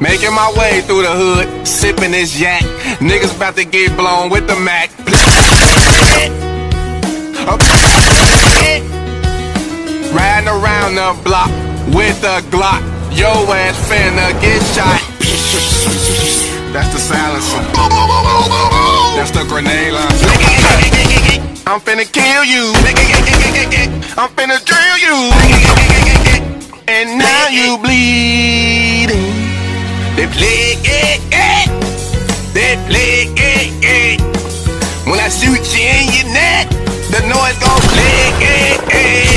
Making my way through the hood, sipping this yak. Niggas about to get blown with the Mac. Riding around the block with a Glock. Yo ass finna get shot. That's the silencer. I'm finna kill you. I'm finna drill you. And now you bleeding. They play it. Eh. They play it. Eh. When I shoot you in your neck, the noise gon' play it. Eh,